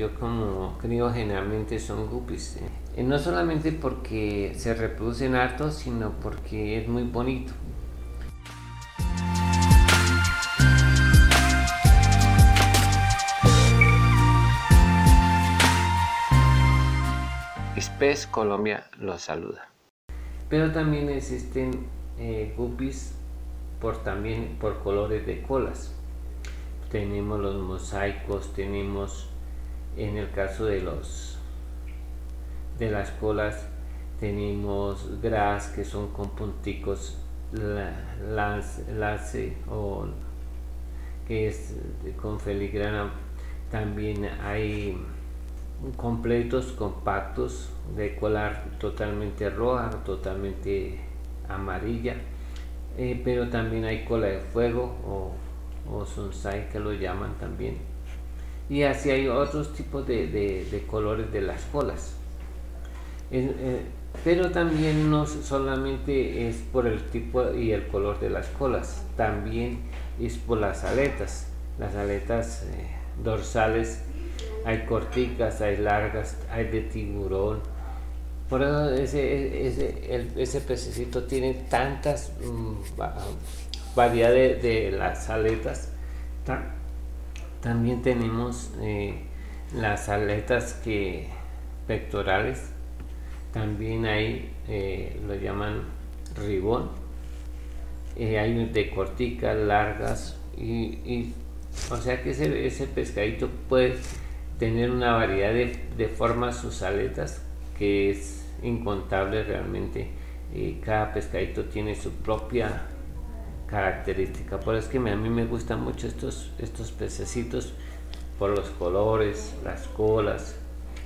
Yo como creo generalmente son guppies. eh, no solamente porque se reproducen hartos, sino porque es muy bonito. Spes Colombia los saluda. Pero también existen eh, guppies por, también por colores de colas. Tenemos los mosaicos, tenemos en el caso de los de las colas tenemos gras que son con punticos lance o que es con filigrana. También hay completos compactos de colar totalmente roja totalmente amarilla. Eh, pero también hay cola de fuego o, o que lo llaman también y así hay otros tipos de, de, colores de las colas eh, pero también no solamente es por el tipo y el color de las colas también es por las aletas las aletas eh, dorsales hay corticas, hay largas, hay de tiburón. Por eso ese, ese, pececito tiene tantas mm, variedades de, las aletas. También tenemos eh, las aletas que pectorales. También hay, eh, lo llaman ribón. Eh, hay de corticas, largas. Y, o sea que ese, ese pescadito puede tener una variedad de, formas sus aletas que es incontable realmente cada pescadito tiene su propia característica por eso es que a mí me gustan mucho estos estos pececitos por los colores las colas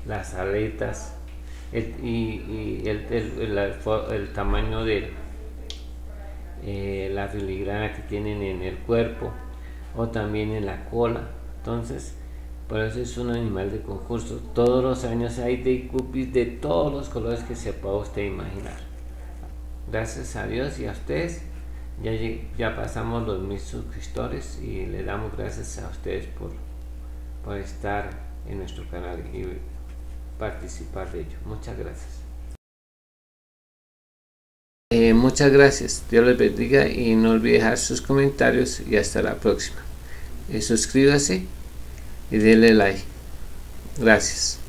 las aletas y, el, tamaño de eh, la filigrana que tienen en el cuerpo o también en la cola entonces por eso es un animal de concurso. Todos los años hay de guppies de todos los colores que se pueda usted imaginar. Gracias a Dios y a ustedes. Ya, ya pasamos los mil suscriptores y le damos gracias a ustedes por, por estar en nuestro canal y participar de ello. Muchas gracias. Eh, muchas gracias. Dios les bendiga y no olvide dejar sus comentarios y hasta la próxima. Eh, suscríbase y denle like. Gracias.